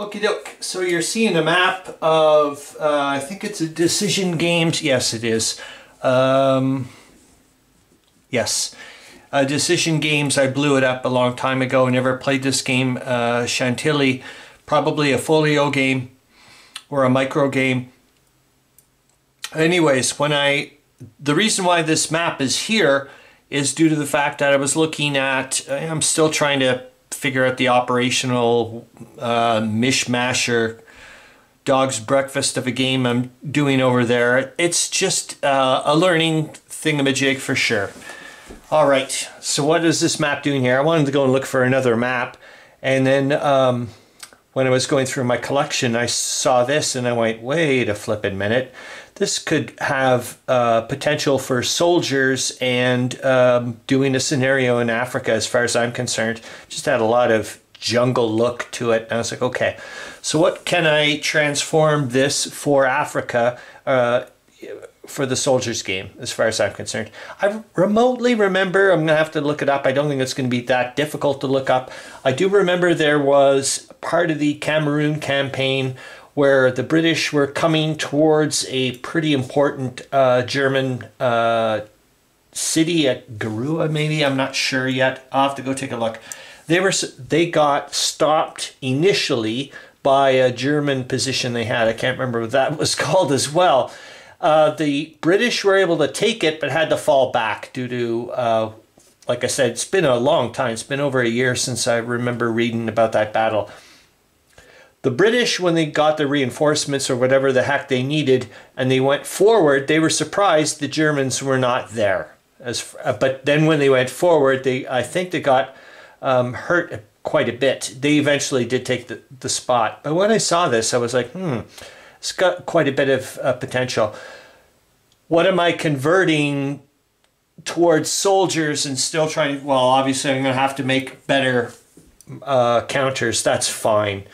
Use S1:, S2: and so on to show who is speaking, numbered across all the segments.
S1: Okie doke. So you're seeing a map of, uh, I think it's a Decision Games. Yes, it is. Um, yes. Uh, Decision Games, I blew it up a long time ago. Never played this game. Uh, Chantilly, probably a folio game or a micro game. Anyways, when I, the reason why this map is here is due to the fact that I was looking at, I'm still trying to figure out the operational uh, mishmash or dog's breakfast of a game I'm doing over there. It's just uh, a learning thingamajig for sure. All right, so what is this map doing here? I wanted to go and look for another map, and then um, when I was going through my collection, I saw this and I went, wait a flippin' minute this could have uh, potential for soldiers and um, doing a scenario in Africa, as far as I'm concerned. Just had a lot of jungle look to it. And I was like, okay, so what can I transform this for Africa? Uh, for the soldiers game as far as I'm concerned. I remotely remember, I'm going to have to look it up. I don't think it's going to be that difficult to look up. I do remember there was part of the Cameroon campaign where the British were coming towards a pretty important uh, German uh, city at Garua, maybe I'm not sure yet. I'll have to go take a look. They were they got stopped initially by a German position they had. I can't remember what that was called as well. Uh, the British were able to take it, but had to fall back due to, uh, like I said, it's been a long time. It's been over a year since I remember reading about that battle. The British, when they got the reinforcements or whatever the heck they needed, and they went forward, they were surprised the Germans were not there. As, uh, but then when they went forward, they I think they got um, hurt quite a bit. They eventually did take the, the spot. But when I saw this, I was like, hmm, it's got quite a bit of uh, potential. What am I converting towards soldiers and still trying? Well, obviously, I'm going to have to make better uh, counters. That's fine.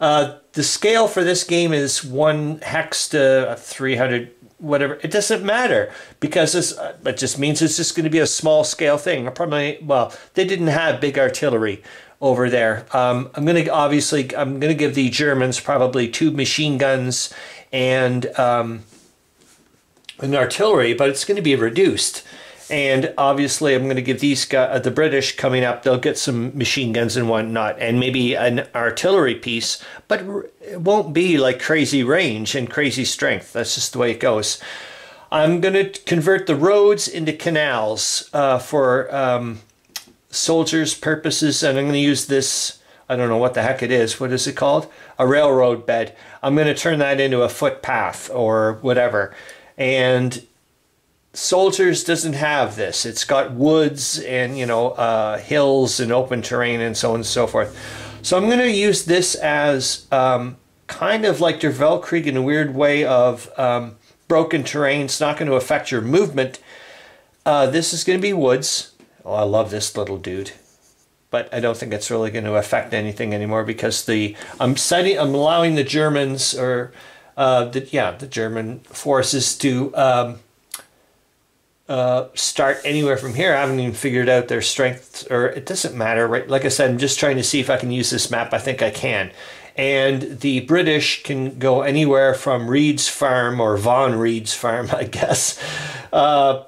S1: Uh, the scale for this game is one hex to 300 whatever. It doesn't matter because this uh, it just means it's just going to be a small scale thing. Probably well they didn't have big artillery over there. Um, i'm going to obviously i'm going to give the germans probably two machine guns and um, an artillery but it's going to be reduced and obviously, I'm going to give these guys, uh, the British coming up, they'll get some machine guns and whatnot, and maybe an artillery piece, but it won't be like crazy range and crazy strength. That's just the way it goes. I'm going to convert the roads into canals uh, for um, soldiers' purposes, and I'm going to use this. I don't know what the heck it is. What is it called? A railroad bed. I'm going to turn that into a footpath or whatever. And Soldiers doesn't have this. It's got woods and, you know, uh, hills and open terrain and so on and so forth. So I'm going to use this as um, kind of like Der Weltkrieg in a weird way of um, broken terrain. It's not going to affect your movement. Uh, this is going to be woods. Oh, I love this little dude. But I don't think it's really going to affect anything anymore because the I'm setting I'm allowing the Germans or uh, the, yeah the German forces to um, uh, start anywhere from here. I haven't even figured out their strengths, or it doesn't matter, right? Like I said, I'm just trying to see if I can use this map. I think I can. And the British can go anywhere from Reed's Farm or Von Reed's Farm, I guess, uh,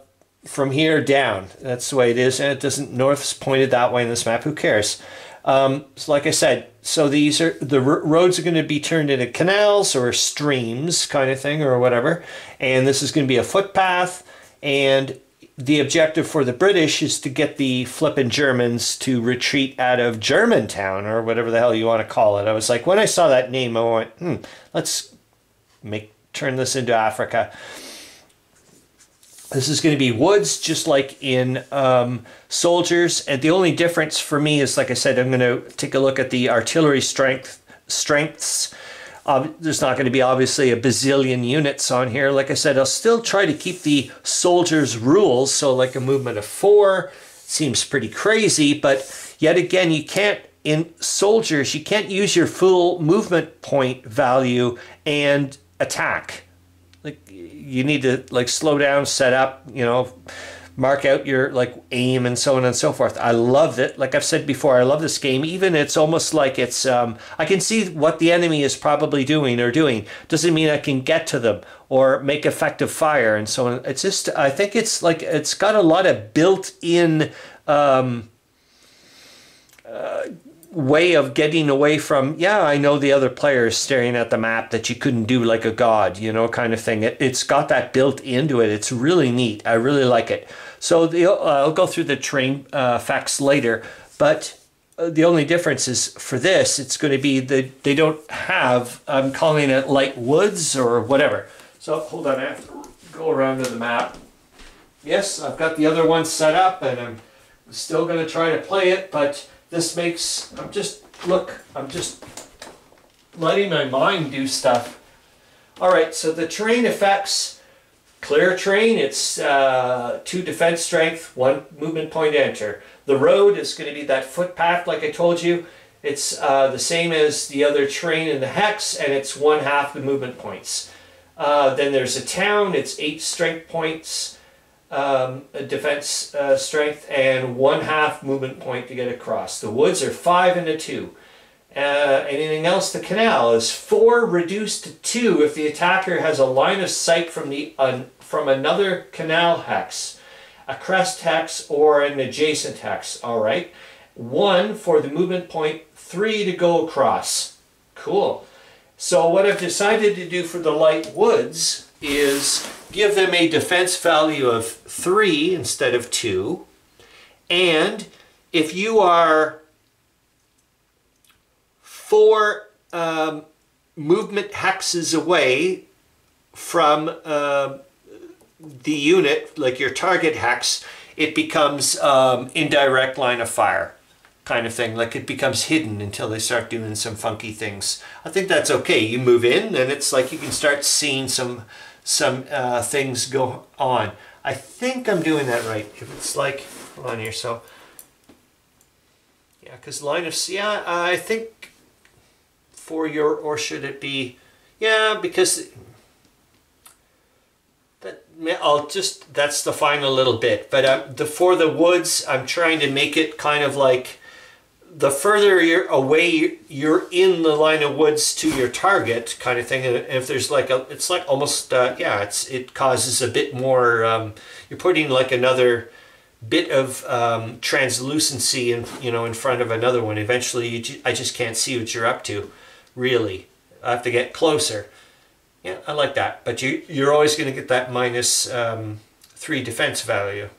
S1: from here down. That's the way it is. And it doesn't, north's pointed that way in this map. Who cares? Um, so like I said, so these are the roads are going to be turned into canals or streams, kind of thing, or whatever. And this is going to be a footpath and the objective for the British is to get the flippin' Germans to retreat out of Germantown or whatever the hell you want to call it. I was like, when I saw that name, I went, hmm, let's make turn this into Africa. This is going to be woods, just like in um, Soldiers. And the only difference for me is, like I said, I'm going to take a look at the artillery strength strengths there's not going to be obviously a bazillion units on here. Like I said, I'll still try to keep the soldiers' rules. So like a movement of four seems pretty crazy, but yet again, you can't, in soldiers, you can't use your full movement point value and attack. Like you need to like slow down, set up, you know, mark out your like aim and so on and so forth. I love it. Like I've said before, I love this game. Even it's almost like it's um, I can see what the enemy is probably doing or doing. Doesn't mean I can get to them or make effective fire and so on. It's just I think it's like it's got a lot of built-in. Um, uh, way of getting away from yeah i know the other player is staring at the map that you couldn't do like a god you know kind of thing. It, has got that built into it. It's really neat. I really like it. So the, uh, i'll go through the terrain uh, facts later but uh, the only difference is for this it's going to be that they don't have i'm calling it light woods or whatever. So hold on i have to go around to the map. Yes i've got the other one set up and i'm still going to try to play it but this makes, I'm just, look, I'm just letting my mind do stuff. All right, so the terrain effects, clear terrain, it's uh, two defense strength, one movement point enter. The road is going to be that footpath like I told you. It's uh, the same as the other terrain in the hex and it's one half the movement points. Uh, then there's a town, it's eight strength points um, defense uh, strength and one half movement point to get across. The woods are five and a two. Uh, anything else? The canal is four reduced to two if the attacker has a line of sight from the uh, from another canal hex, a crest hex, or an adjacent hex. All right. One for the movement point, three to go across. Cool. So what I've decided to do for the light woods is give them a defense value of 3 instead of 2. And if you are four um, movement hexes away from uh, the unit, like your target hex, it becomes um, indirect line of fire kind of thing. Like it becomes hidden until they start doing some funky things. I think that's okay. You move in and it's like you can start seeing some some uh, things go on. I think I'm doing that right. If it's like, hold on here, so, yeah, because line of, yeah, I think for your, or should it be, yeah, because that, I'll just, that's the final little bit. But uh, the for the woods, I'm trying to make it kind of like, the further you're away you're in the line of woods to your target kind of thing. And if there's like a it's like almost uh, yeah it's it causes a bit more um, you're putting like another bit of um, translucency in you know in front of another one. Eventually you I just can't see what you're up to really. I have to get closer. Yeah I like that. But you you're always going to get that minus, um, three defense value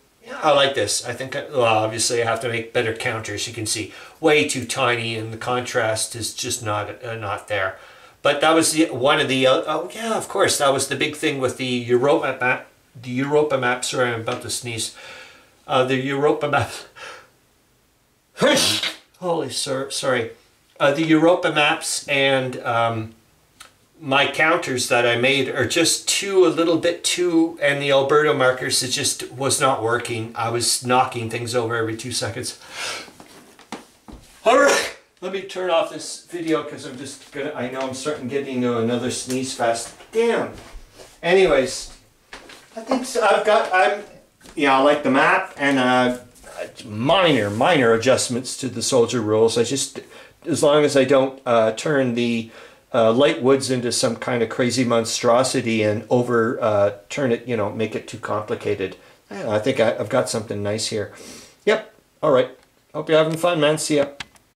S1: I like this. I think, well, obviously I have to make better counters. You can see way too tiny and the contrast is just not uh, not there. But that was the, one of the, uh, oh yeah, of course, that was the big thing with the Europa map. The Europa map, sorry, I'm about to sneeze. Uh, the Europa map. Holy sir, sorry. Uh, the Europa maps and um, my counters that I made are just too, a little bit too, and the Alberto markers, it just was not working. I was knocking things over every two seconds. All right, let me turn off this video because I'm just gonna, I know I'm starting getting another sneeze fest. Damn. Anyways, I think so. I've got, I'm, yeah, I like the map and uh, minor, minor adjustments to the soldier rules. I just, as long as I don't uh, turn the uh, light woods into some kind of crazy monstrosity and over uh, turn it, you know, make it too complicated. I think I, I've got something nice here. Yep. All right. Hope you're having fun, man. See ya.